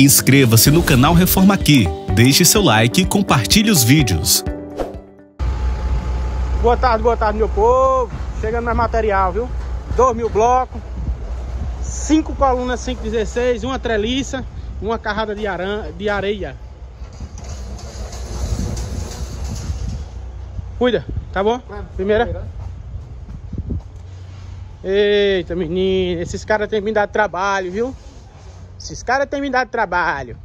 Inscreva-se no canal Reforma Aqui, deixe seu like e compartilhe os vídeos. Boa tarde, boa tarde, meu povo. Chegando mais material, viu? 2 mil blocos, 5 colunas 516, uma treliça, uma carrada de, aran... de areia. Cuida, tá bom? Primeira. Eita, menino, esses caras têm me dado trabalho, viu? Esses caras têm me dado trabalho.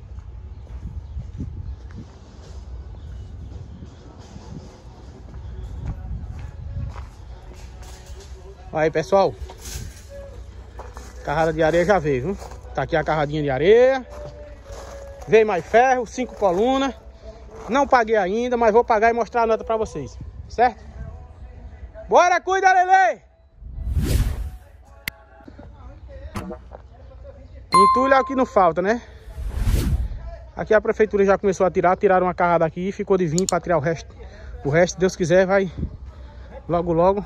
Aí, pessoal. Carrada de areia já veio, viu? Tá aqui a carradinha de areia. Veio mais ferro, cinco colunas. Não paguei ainda, mas vou pagar e mostrar a nota pra vocês. Certo? Bora, cuida, Lele! Entulho é o que não falta, né? Aqui a prefeitura já começou a tirar, tiraram uma carrada aqui, ficou de vir para tirar o resto. O resto, Deus quiser, vai logo logo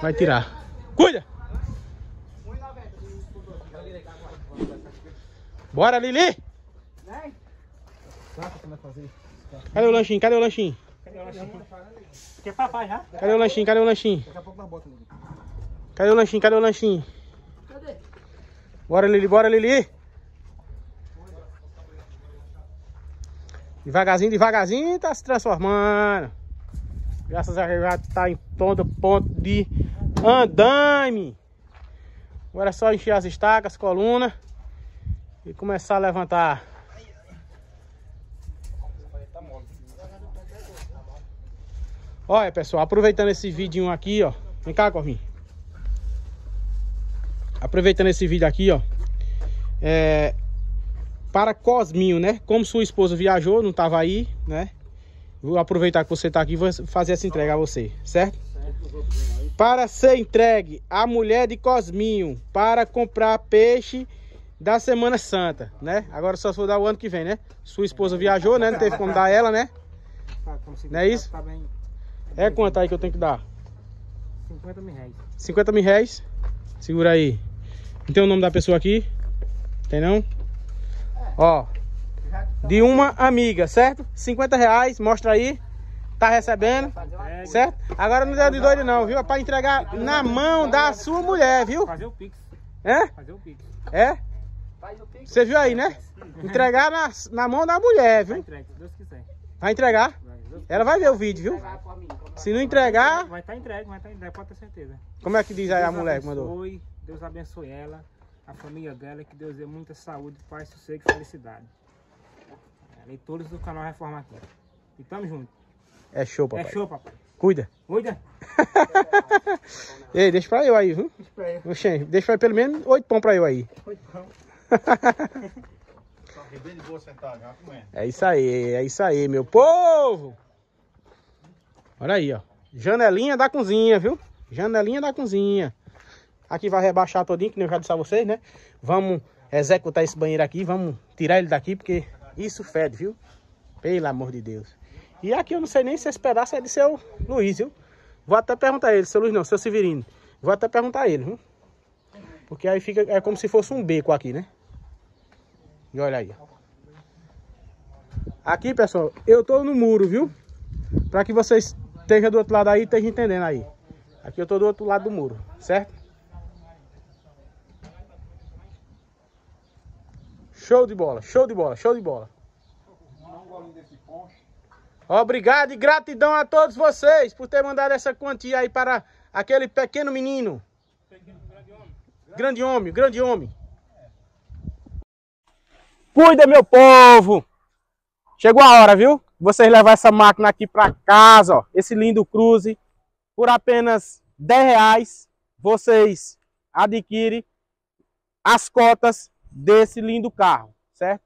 vai tirar. Cuida! Bora, Lili! Cadê o lanchinho? Cadê o lanchinho? Cadê o lanchinho? Cadê o lanchinho? Daqui nós bota ali. Cadê o lanchinho? Cadê o lanchinho? Bora, Lili, bora, Lili. Devagarzinho, devagarzinho, tá se transformando. Graças a Deus já tá em todo ponto de andame. Agora é só encher as estacas, as colunas e começar a levantar. Olha, pessoal, aproveitando esse vídeo aqui, ó. Vem cá, Corvinho. Aproveitando esse vídeo aqui, ó. É, para Cosminho, né? Como sua esposa viajou, não tava aí, né? Vou aproveitar que você tá aqui e vou fazer essa entrega a você, certo? Para ser entregue a mulher de Cosminho para comprar peixe da Semana Santa, né? Agora só for dar o ano que vem, né? Sua esposa viajou, né? Não teve como dar ela, né? Não é isso? É quanto aí que eu tenho que dar? 50 mil reais. 50 mil reais. Segura aí. Não tem o nome da pessoa aqui? Tem não? Ó. De uma amiga, certo? 50 reais, mostra aí. Tá recebendo, certo? Agora não deu de doido não, viu? É pra entregar na mão da sua mulher, viu? Fazer o pix. É? Fazer o pix. É? Você viu aí, né? Entregar na, na mão da mulher, Tá viu? Vai entregar. Ela vai ver o vídeo, viu? Se não entregar, Vai estar entregue, vai estar entregue, pode ter certeza. como é que diz aí a mulher que mandou? abençoe, Deus abençoe ela, a família dela, que Deus dê muita saúde, paz, sossego e felicidade. É, Leitores do canal Reforma aqui. E tamo junto. É show, papai. É show, papai. Cuida. Cuida. Ei, deixa pra eu aí, viu? Oxê, deixa pra pelo menos oito pão pra eu aí. É isso aí, é isso aí, meu povo. Olha aí, ó. Janelinha da cozinha, viu? Janelinha da cozinha. Aqui vai rebaixar todinho, que nem eu já disse a vocês, né? Vamos executar esse banheiro aqui, vamos tirar ele daqui, porque isso fede, viu? Pelo amor de Deus. E aqui eu não sei nem se esse pedaço é de seu Luiz, viu? Vou até perguntar ele, seu Luiz não, seu Severino. Vou até perguntar a ele, viu? Porque aí fica, é como se fosse um beco aqui, né? E olha aí. Aqui, pessoal, eu tô no muro, viu? Pra que vocês estejam do outro lado aí, estejam entendendo aí. Aqui eu tô do outro lado do muro, certo? Show de bola, show de bola, show de bola. Obrigado e gratidão a todos vocês por ter mandado essa quantia aí para aquele pequeno menino. Grande homem, grande homem. Cuida, meu povo! Chegou a hora, viu? Vocês levar essa máquina aqui para casa, ó. Esse lindo cruze. Por apenas 10 reais, vocês adquirem as cotas desse lindo carro, certo?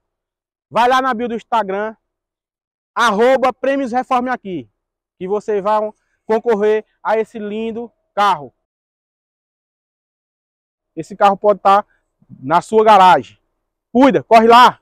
Vai lá na bio do Instagram, arroba Prêmios Reforme Aqui, que vocês vão concorrer a esse lindo carro. Esse carro pode estar na sua garagem. Cuida, corre lá!